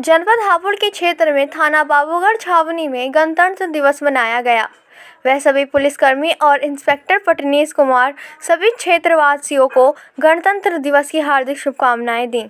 जनपद हापुड़ के क्षेत्र में थाना बाबूगढ़ छावनी में गणतंत्र दिवस मनाया गया। वह सभी पुलिसकर्मी और इंस्पेक्टर पटनीश कुमार सभी क्षेत्रवासियों को गणतंत्र दिवस की हार्दिक शुभकामनाएँ दीं।